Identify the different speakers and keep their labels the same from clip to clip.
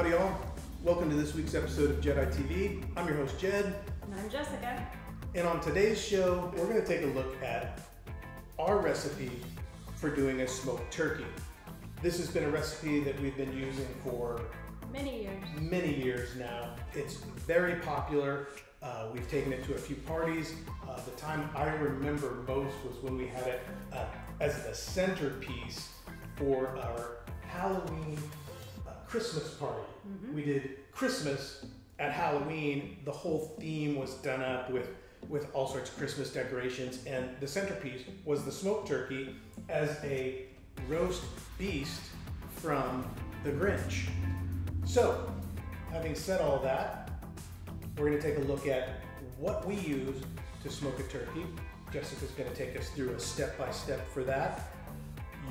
Speaker 1: Howdy, y'all. Welcome to this week's episode of Jedi TV. I'm your host, Jed.
Speaker 2: And I'm Jessica.
Speaker 1: And on today's show, we're going to take a look at our recipe for doing a smoked turkey. This has been a recipe that we've been using for
Speaker 2: Many years.
Speaker 1: many years now. It's very popular. Uh, we've taken it to a few parties. Uh, the time I remember most was when we had it uh, as the centerpiece for our Halloween Christmas party. Mm-hmm. We did Christmas at Halloween. The whole theme was done up with with all sorts of Christmas decorations, and the centerpiece was the smoked turkey as a roast beast from the Grinch. So, having said all that, we're going to take a look at what we use to smoke a turkey. Jessica's going to take us through a step by step for that.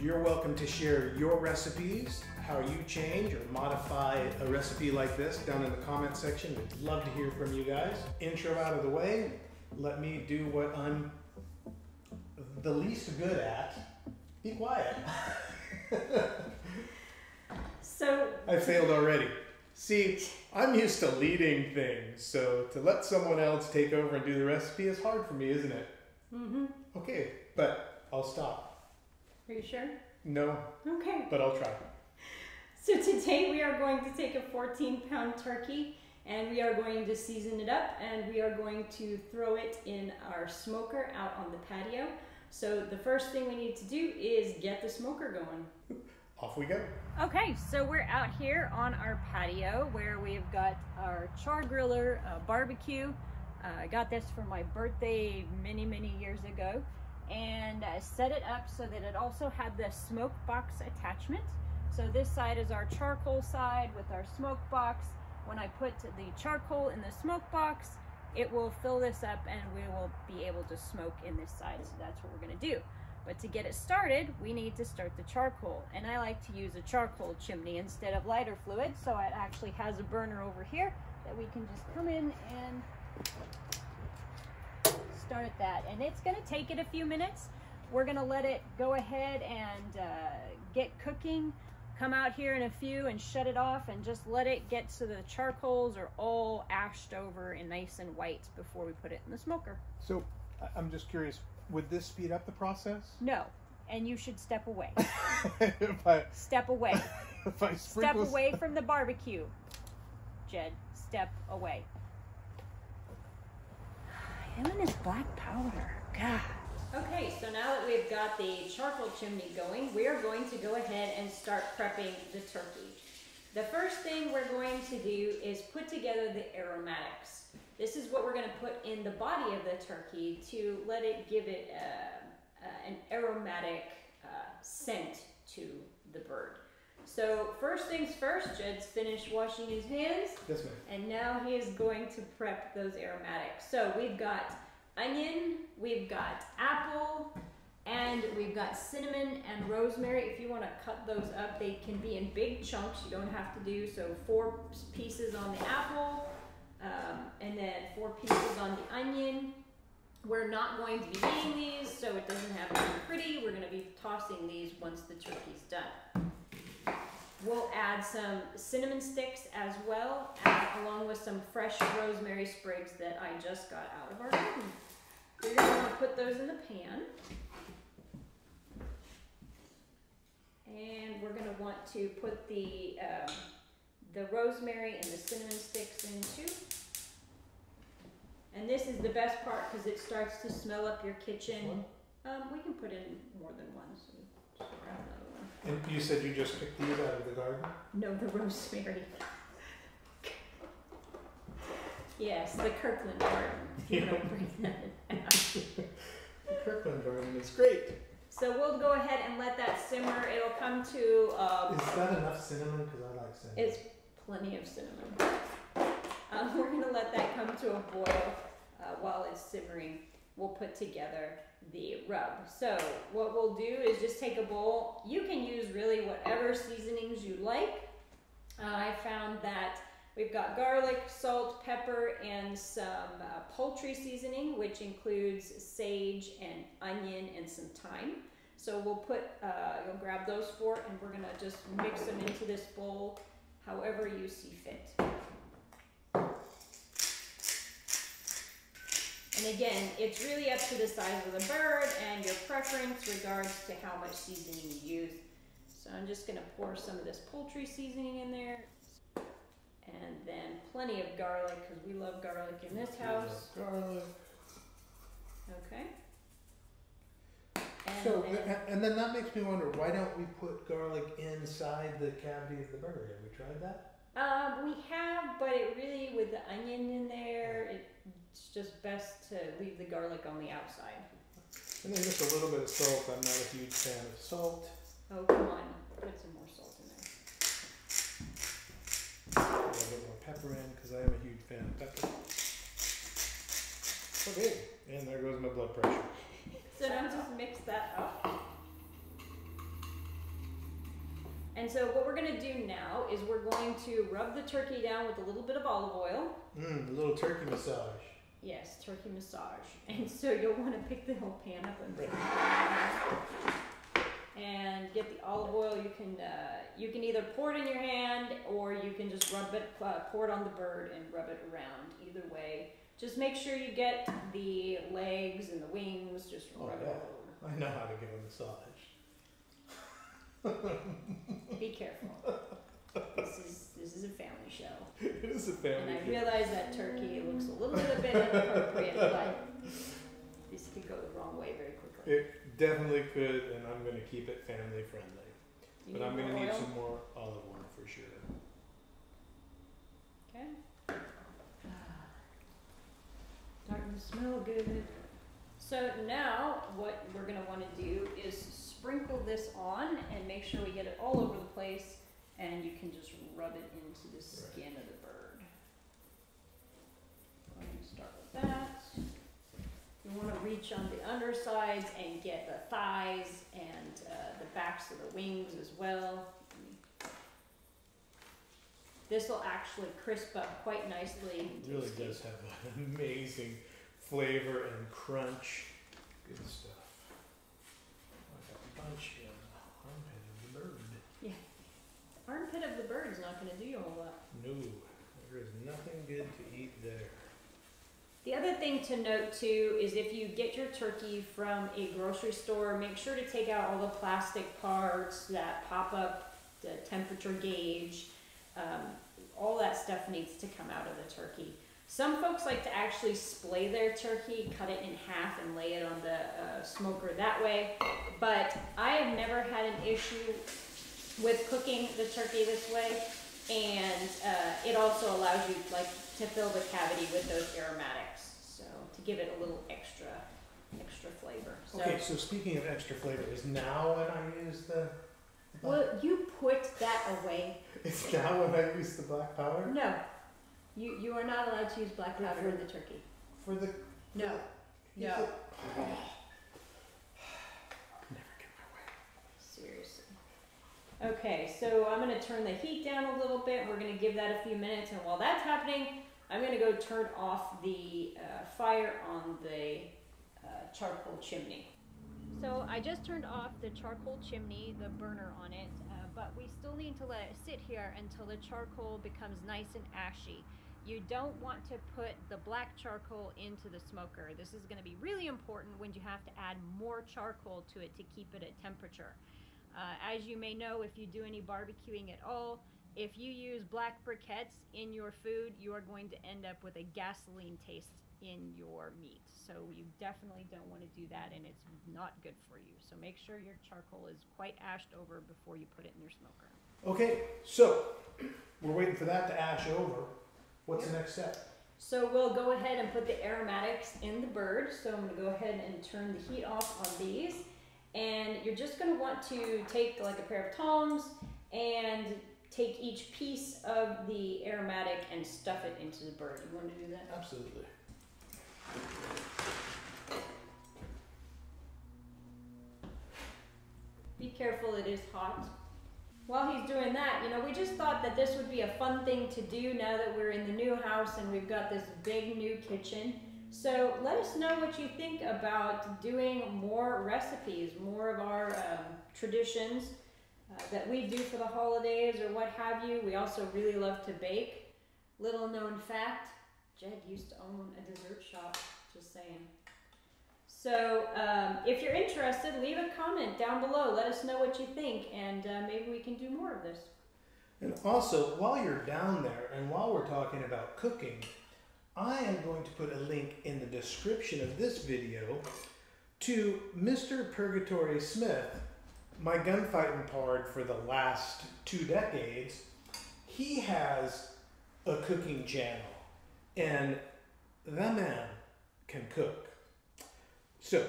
Speaker 1: You're welcome to share your recipes, how you change or modify a recipe like this down in the comment section. We'd love to hear from you guys. Intro out of the way, let me do what I'm the least good at. Be quiet.
Speaker 2: So,
Speaker 1: I failed already. See, I'm used to leading things, so to let someone else take over and do the recipe is hard for me, isn't it?
Speaker 2: mm-hmm.
Speaker 1: Okay, but I'll stop.
Speaker 2: Are you sure?
Speaker 1: No,
Speaker 2: Okay.
Speaker 1: but I'll try.
Speaker 2: So today we are going to take a 14 pound turkey and we are going to season it up and we are going to throw it in our smoker out on the patio. So the first thing we need to do is get the smoker going.
Speaker 1: Off we go.
Speaker 2: Okay, so we're out here on our patio where we've got our char griller uh, barbecue. Uh, I got this for my birthday many, many years ago. And I set it up so that it also had the smoke box attachment. So this side is our charcoal side with our smoke box. When I put the charcoal in the smoke box, it will fill this up and we will be able to smoke in this side. So that's what we're gonna do. But to get it started, we need to start the charcoal. And I like to use a charcoal chimney instead of lighter fluid. So it actually has a burner over here that we can just come in and start that. And it's gonna take it a few minutes. We're gonna let it go ahead and uh, get cooking. Come out here in a few and shut it off and just let it get so the charcoals are all ashed over and nice and white before we put it in the smoker.
Speaker 1: So, I- I'm just curious, would this speed up the process?
Speaker 2: No, and you should step away.
Speaker 1: if I
Speaker 2: Step away.
Speaker 1: if I
Speaker 2: Step away from the barbecue. Jed, step away. Him and his black powder. God. Okay, so now that we've got the charcoal chimney going, we're going to go ahead and start prepping the turkey. The first thing we're going to do is put together the aromatics. This is what we're going to put in the body of the turkey to let it give it uh, uh, an aromatic uh, scent to the bird. So first things first, Jed's finished washing his hands.
Speaker 1: Yes, ma'am.
Speaker 2: And now he is going to prep those aromatics. So we've got onion, we've got apple, and we've got cinnamon and rosemary. If you want to cut those up, they can be in big chunks. You don't have to do so. Four pieces on the apple, um, and then four pieces on the onion. We're not going to be eating these, so it doesn't have to be pretty. We're going to be tossing these once the turkey's done. We'll add some cinnamon sticks as well, along with some fresh rosemary sprigs that I just got out of our garden. You're gonna wanna put those in the pan. And we're gonna want to put the, um, the rosemary and the cinnamon sticks in too. And this is the best part, cause it starts to smell up your kitchen. Um, we can put in more than one, so just grab another one.
Speaker 1: And you said you just picked these out of the garden?
Speaker 2: No, the rosemary. Yes, the Kirkland garden. You don't bring that.
Speaker 1: The Kirkland garden is great.
Speaker 2: So we'll go ahead and let that simmer. It'll come to, um,
Speaker 1: Is that enough cinnamon? Because I like cinnamon.
Speaker 2: it's plenty of cinnamon. Um, we're gonna let that come to a boil uh, while it's simmering. We'll put together the rub. So what we'll do is just take a bowl. You can use really whatever seasonings you like. Uh, I found that we've got garlic, salt, pepper, and some uh, poultry seasoning, which includes sage and onion and some thyme. So we'll put, uh, you'll grab those four, and we're gonna just mix them into this bowl however you see fit. And again, it's really up to the size of the bird and your preference regards to how much seasoning you use. So I'm just gonna pour some of this poultry seasoning in there. Plenty of garlic, because we love garlic in this house.
Speaker 1: Garlic.
Speaker 2: Okay. And
Speaker 1: So,
Speaker 2: then-
Speaker 1: and then that makes me wonder, why don't we put garlic inside the cavity of the burger? Have we tried that?
Speaker 2: Um, we have, but it really, with the onion in there, it's just best to leave the garlic on the outside.
Speaker 1: And then just a little bit of salt. I'm not a huge fan of salt.
Speaker 2: Oh, come on, put some more salt in there.
Speaker 1: A little bit more pepper in because I am a huge fan of pepper. Oh, okay, and there goes my blood pressure.
Speaker 2: So now just mix that up. And so what we're gonna do now is we're going to rub the turkey down with a little bit of olive oil.
Speaker 1: Mmm, a little turkey massage.
Speaker 2: Yes, turkey massage. And so you'll want to pick the whole pan up and and get the olive oil. You can uh, you can either pour it in your hand or you can just rub it, uh, pour it on the bird and rub it around. Either way, just make sure you get the legs and the wings. Just
Speaker 1: Oh,
Speaker 2: rub
Speaker 1: yeah.
Speaker 2: it all over.
Speaker 1: I know how to give a massage.
Speaker 2: Be careful. this is this is a family show,
Speaker 1: it is a family.
Speaker 2: and.
Speaker 1: I
Speaker 2: realize that turkey looks a little bit inappropriate, but this could go the wrong way very quickly.
Speaker 1: It definitely could, and I'm gonna keep it family friendly.
Speaker 2: You
Speaker 1: But I'm
Speaker 2: more
Speaker 1: gonna need
Speaker 2: oil?
Speaker 1: some more olive oil for sure.
Speaker 2: Okay. Starting to smell good. So now what we're gonna wanna do is sprinkle this on and make sure we get it all over the place and you can just rub it into the skin of the bird. I'm gonna start with that. You wanna reach on the undersides and get the thighs and uh, the backs of the wings as well. This will actually crisp up quite nicely.
Speaker 1: It really does have an amazing flavor and crunch. Good stuff. Like a punch in the armpit of the bird.
Speaker 2: Yeah, Armpit of the bird is not gonna do you a whole lot.
Speaker 1: No, there is nothing good to eat there.
Speaker 2: The other thing to note too is if you get your turkey from a grocery store, make sure to take out all the plastic parts that pop up, the temperature gauge, um, all that stuff needs to come out of the turkey. Some folks like to actually splay their turkey, cut it in half and lay it on the uh, smoker that way. But I have never had an issue with cooking the turkey this way. And uh, it also allows you like to fill the cavity with those aromatics, so to give it a little extra, extra flavor. So,
Speaker 1: Okay, so speaking of extra flavor, is now when I use the?
Speaker 2: will you put that away?
Speaker 1: It's now when I use the black powder
Speaker 2: No, you you are not allowed to use black powder in the turkey.
Speaker 1: for the.
Speaker 2: No, no,
Speaker 1: Never get my way.
Speaker 2: seriously. Okay, so I'm gonna turn the heat down a little bit. We're gonna give that a few minutes, and while that's happening, I'm gonna go turn off the uh, fire on the uh, charcoal chimney. So I just turned off the charcoal chimney, the burner on it, uh, but we still need to let it sit here until the charcoal becomes nice and ashy. You don't want to put the black charcoal into the smoker. This is going to be really important when you have to add more charcoal to it to keep it at temperature. Uh, as you may know, if you do any barbecuing at all, if you use black briquettes in your food, you are going to end up with a gasoline taste in your meat. So you definitely don't want to do that, and it's not good for you. So make sure your charcoal is quite ashed over before you put it in your smoker.
Speaker 1: Okay, so we're waiting for that to ash over. What's the next step?
Speaker 2: So we'll go ahead and put the aromatics in the bird. So I'm gonna go ahead and turn the heat off on these. And you're just gonna want to take like a pair of tongs and take each piece of the aromatic and stuff it into the bird. You wanna do that?
Speaker 1: Absolutely.
Speaker 2: Be careful, it is hot. While he's doing that, you know, we just thought that this would be a fun thing to do now that we're in the new house and we've got this big new kitchen. So let us know what you think about doing more recipes, more of our um, traditions. Uh, that we do for the holidays or what have you. We also really love to bake. Little known fact Jed used to own a dessert shop, just saying. So, um, if you're interested, leave a comment down below. Let us know what you think, and uh, maybe we can do more of this.
Speaker 1: And also, while you're down there and while we're talking about cooking, I am going to put a link in the description of this video to Mr. Purgatory Smith, my gunfighting pard for the last two decades. He has a cooking channel, and that man can cook. So,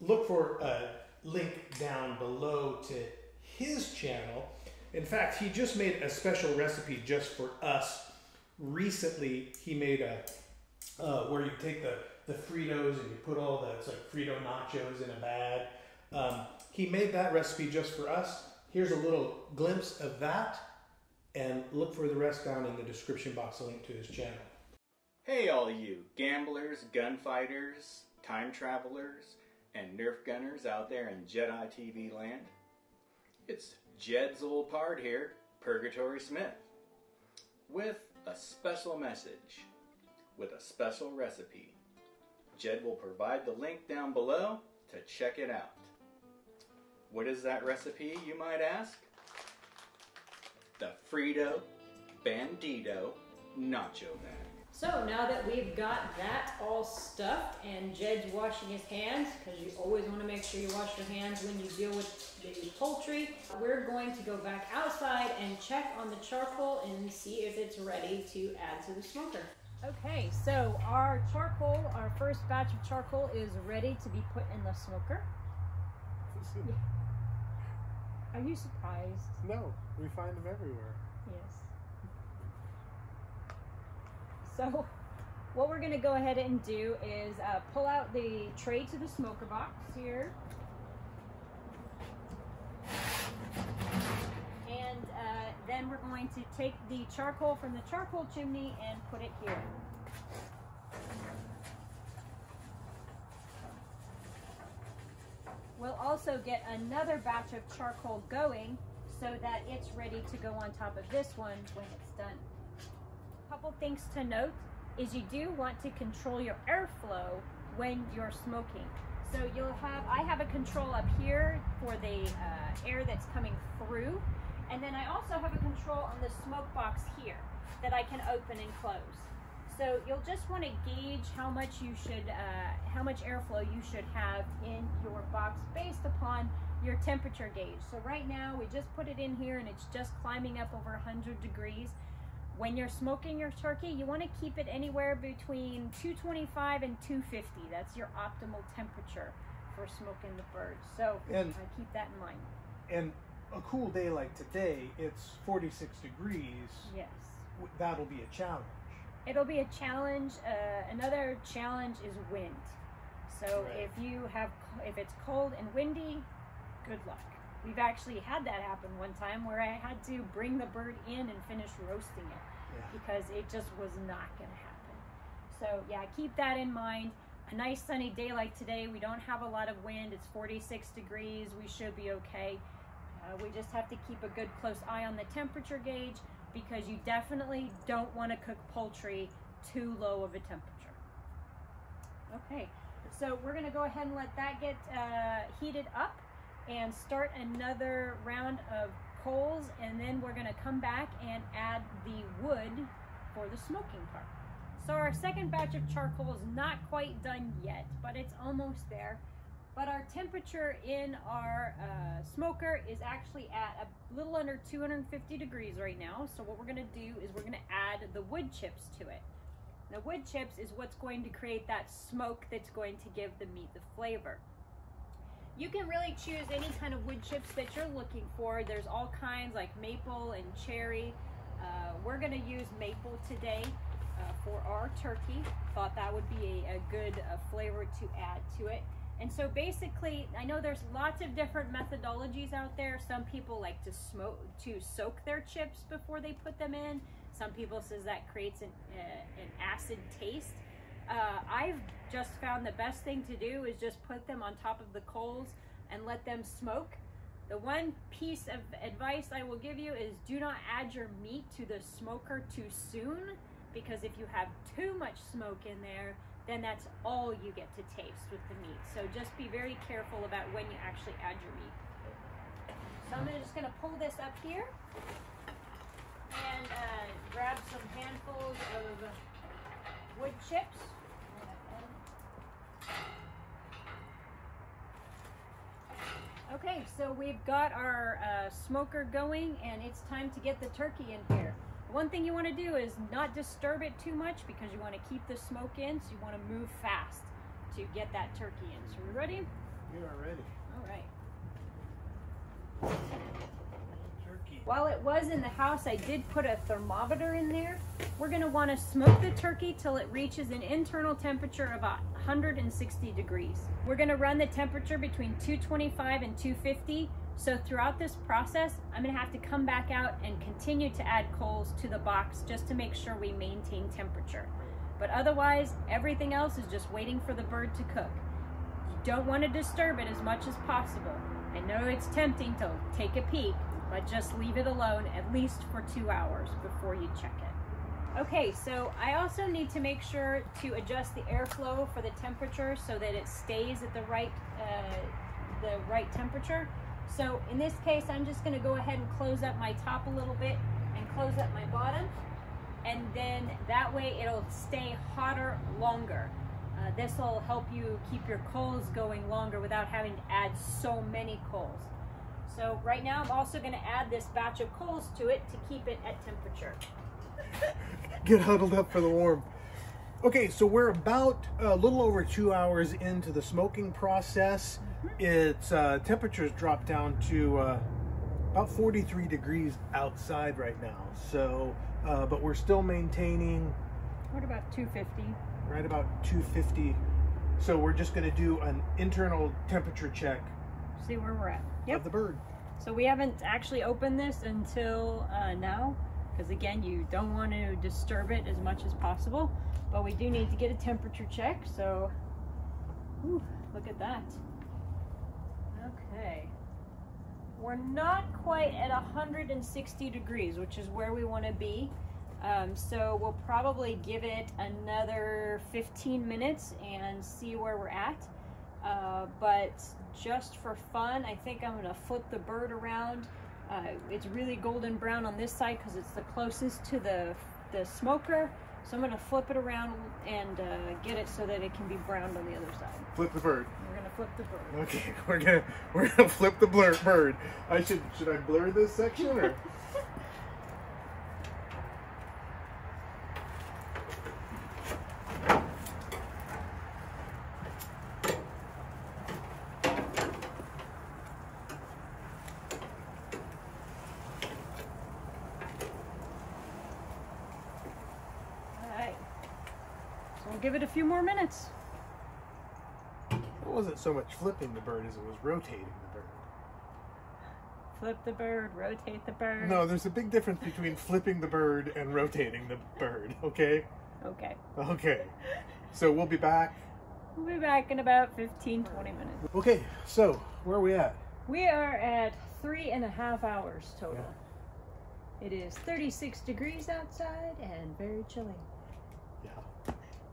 Speaker 1: look for a link down below to his channel. In fact, he just made a special recipe just for us. Recently, he made a uh, where you take the, the Fritos and you put all the it's like Frito nachos in a bag. Um, he made that recipe just for us. Here's a little glimpse of that, and look for the rest down in the description box, a link to his channel.
Speaker 3: Hey, all you gamblers, gunfighters, time travelers, and Nerf gunners out there in Jedi TV land. It's Jed's old pard here, Purgatory Smith, with a special message, with a special recipe. Jed will provide the link down below to check it out. What is that recipe, you might ask? The Frito Bandito Nacho Bag.
Speaker 2: So now that we've got that all stuffed and Jed's washing his hands, because you always want to make sure you wash your hands when you deal with the poultry, we're going to go back outside and check on the charcoal and see if it's ready to add to the smoker. Okay, so our charcoal, our first batch of charcoal is ready to be put in the smoker. Are you surprised?
Speaker 4: No, we find them everywhere.
Speaker 2: Yes. So, what we're gonna go ahead and do is uh, pull out the tray to the smoker box here. And uh, then we're going to take the charcoal from the charcoal chimney and put it here. We'll also get another batch of charcoal going so that it's ready to go on top of this one when it's done. A Couple things to note is you do want to control your airflow when you're smoking. So you'll have, I have a control up here for the uh, air that's coming through. And then I also have a control on the smoke box here that I can open and close. So you'll just want to gauge how much you should, uh, how much airflow you should have in your box based upon your temperature gauge. So right now we just put it in here and it's just climbing up over 100 degrees. When you're smoking your turkey, you want to keep it anywhere between 225 and 250. That's your optimal temperature for smoking the bird. So
Speaker 4: And-
Speaker 2: uh, keep that in mind.
Speaker 4: And a cool day like today, it's 46 degrees.
Speaker 2: Yes.
Speaker 4: That'll be a challenge.
Speaker 2: It'll be a challenge. Uh, another challenge is wind. So
Speaker 4: Right.
Speaker 2: if you have, if it's cold and windy, good luck. We've actually had that happen one time where I had to bring the bird in and finish roasting it
Speaker 4: Yeah.
Speaker 2: because it just was not going to happen. So yeah, keep that in mind. A nice sunny day like today, we don't have a lot of wind. It's 46 degrees. We should be okay. Uh, we just have to keep a good close eye on the temperature gauge because you definitely don't want to cook poultry too low of a temperature. Okay, so we're going to go ahead and let that get uh, heated up and start another round of coals and then we're going to come back and add the wood for the smoking part. So our second batch of charcoal is not quite done yet, but it's almost there. But our temperature in our uh, smoker is actually at a little under 250 degrees right now. So what we're gonna do is we're gonna add the wood chips to it. The wood chips is what's going to create that smoke that's going to give the meat the flavor. You can really choose any kind of wood chips that you're looking for. There's all kinds like maple and cherry. Uh, we're gonna use maple today uh, for our turkey. Thought that would be a, a good uh, flavor to add to it. And so basically, I know there's lots of different methodologies out there. Some people like to smoke to soak their chips before they put them in. Some people says that creates an, uh, an acid taste. Uh, I've just found the best thing to do is just put them on top of the coals and let them smoke. The one piece of advice I will give you is do not add your meat to the smoker too soon because if you have too much smoke in there, then that's all you get to taste with the meat. So just be very careful about when you actually add your meat. So I'm just gonna pull this up here and uh, grab some handfuls of wood chips. Okay, so we've got our uh, smoker going and it's time to get the turkey in here. One thing you want to do is not disturb it too much because you want to keep the smoke in, so you want to move fast to get that turkey in. So we ready?
Speaker 1: We are ready.
Speaker 2: All right.
Speaker 1: Turkey.
Speaker 2: While it was in the house, I did put a thermometer in there. We're gonna wanna smoke the turkey till it reaches an internal temperature of 160 degrees. We're gonna run the temperature between 225 and 250. So throughout this process, I'm gonna have to come back out and continue to add coals to the box just to make sure we maintain temperature. But otherwise, everything else is just waiting for the bird to cook. You don't want to disturb it as much as possible. I know it's tempting to take a peek, but just leave it alone at least for two hours before you check it. Okay, so I also need to make sure to adjust the airflow for the temperature so that it stays at the right uh, the right temperature. So in this case, I'm just going to go ahead and close up my top a little bit and close up my bottom, and then that way it'll stay hotter longer. Uh, this will help you keep your coals going longer without having to add so many coals. So right now I'm also going to add this batch of coals to it to keep it at temperature.
Speaker 1: Get huddled up for the warm. Okay, so we're about a little over two hours into the smoking process. Its uh, temperatures dropped down to uh, about 43 degrees outside right now. So, uh, but we're still maintaining
Speaker 2: What about 250?
Speaker 1: right about 250. So we're just going to do an internal temperature check
Speaker 2: See where we're at.
Speaker 1: of the bird.
Speaker 2: So we haven't actually opened this until uh, now, because again, you don't want to disturb it as much as possible. But we do need to get a temperature check. So, look at that. Okay. We're not quite at 160 degrees, which is where we want to be. Um, so we'll probably give it another 15 minutes and see where we're at. Uh, but just for fun, I think I'm gonna flip the bird around. Uh, it's really golden brown on this side because it's the closest to the the smoker. So I'm gonna flip it around and uh, get it so that it can be browned on the other side.
Speaker 1: Flip the bird.
Speaker 2: Flip the bird.
Speaker 1: Okay, we're gonna we're gonna flip the blur bird. I should should I blur this section or?
Speaker 2: All right. So we'll give it a few more minutes.
Speaker 1: It wasn't so much flipping the bird as it was rotating the bird.
Speaker 2: Flip the bird, rotate the bird.
Speaker 1: No, there's a big difference between flipping the bird and rotating the bird. Okay.
Speaker 2: Okay.
Speaker 1: Okay. So we'll be back.
Speaker 2: We'll be back in about 15, 20 minutes.
Speaker 1: Okay. So where are we at?
Speaker 2: We are at three and a half hours total. It is 36 degrees outside and very chilly
Speaker 1: Yeah.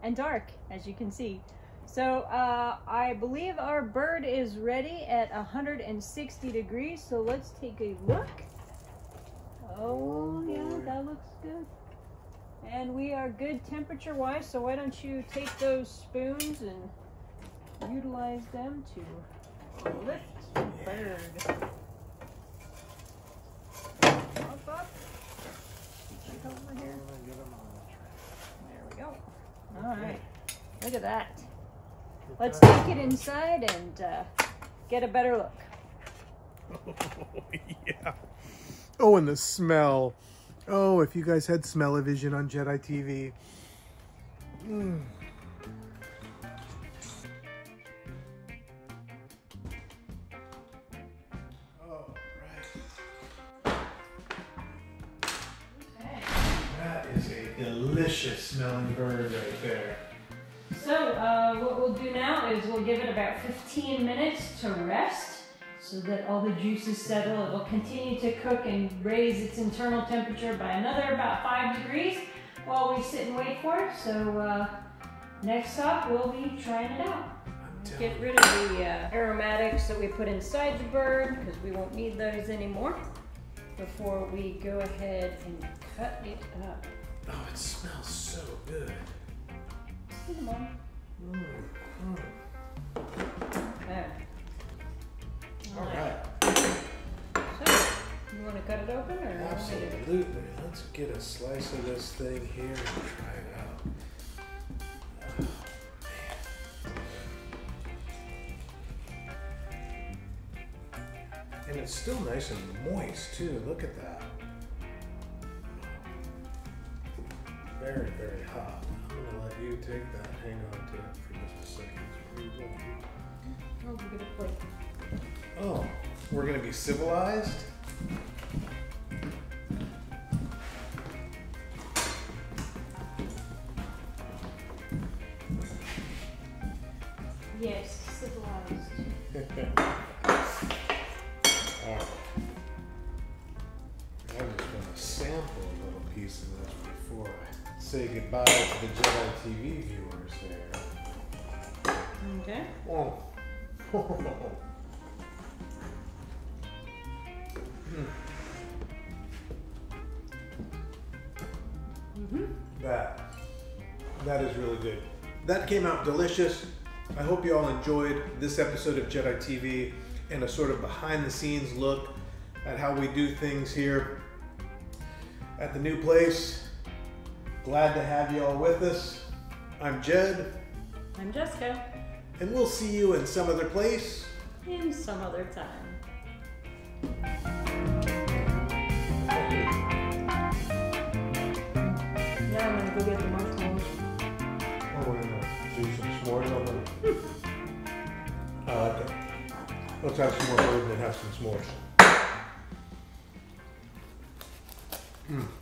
Speaker 2: and dark, as you can see. So uh, I believe our bird is ready at 160 degrees. So let's take a look. Oh, yeah, that looks good. And we are good temperature wise. So why don't you take those spoons and utilize them to lift the bird. Up, up. Over here. There we go. All right. Look at that. Let's take it inside and uh, get a better look.
Speaker 1: Oh, yeah. Oh, and the smell. Oh, if you guys had smell-o-vision on Jedi TV. Mm. Oh, right. That is a delicious smelling bird right there.
Speaker 2: Give it about 15 minutes to rest. so that all the juices settle. It will continue to cook and raise its internal temperature by another about five degrees while we sit and wait for it. So uh, next up, we'll be trying it out. Get rid of the uh, aromatics that we put inside the bird because we won't need those anymore before we go ahead and cut it up.
Speaker 1: Oh, it smells so good.
Speaker 2: Cinnamon.
Speaker 1: Mm, mm.
Speaker 2: Okay.
Speaker 1: All right.
Speaker 2: So, you want to cut it open or? you want me to-
Speaker 1: Absolutely. Let's get a slice of this thing here and try it out. Oh. And it's still nice and moist too. Look at that. Very, very hot. I'm gonna let you take that. Hang on to it for just a second. Where you going?
Speaker 2: Oh, we get a plate.
Speaker 1: Oh, we're gonna be civilized? Oh.
Speaker 2: Mm-hmm.
Speaker 1: That that is really good. That came out delicious. I hope you all enjoyed this episode of Jedi TV and a sort of behind the scenes look at how we do things here at the new place. Glad to have you all with us. I'm Jed,
Speaker 2: I'm Jessica.
Speaker 1: And we'll see you in some other place.
Speaker 2: In some other time. Now I'm gonna go get the marshmallows.
Speaker 1: Oh, we're gonna do some s'mores on them. I like it. Let's have some more food and have some s'mores. Mm.